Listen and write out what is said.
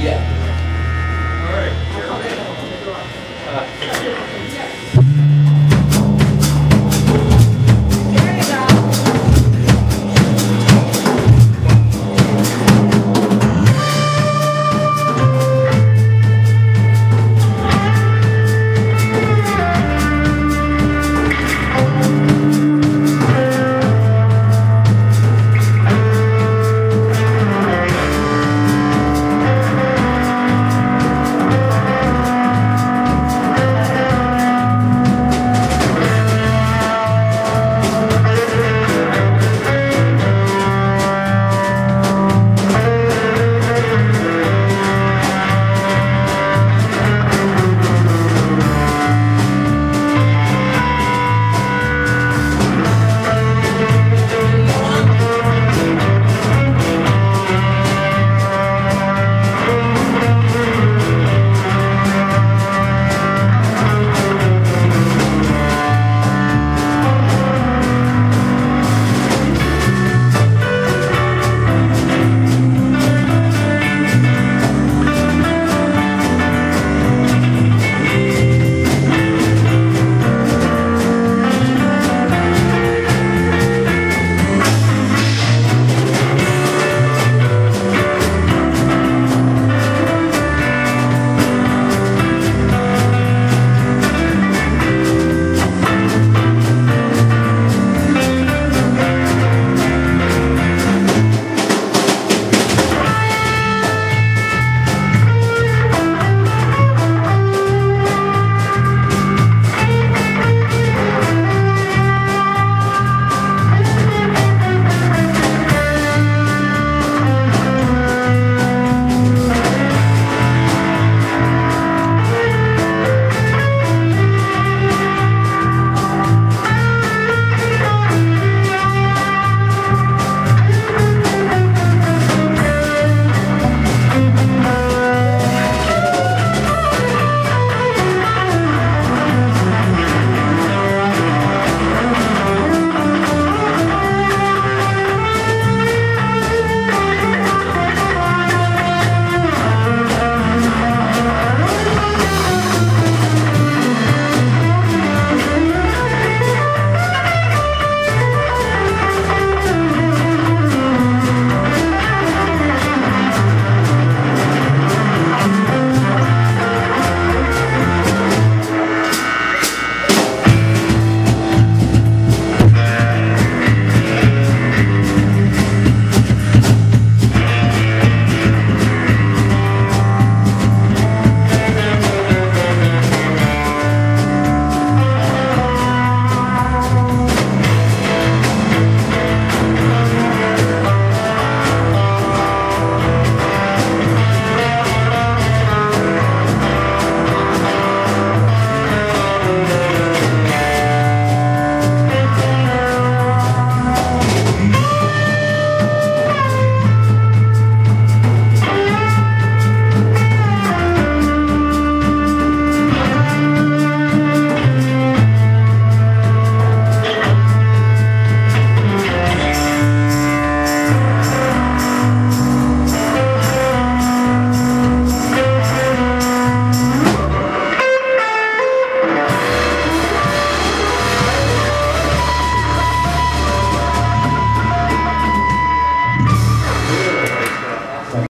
Yeah.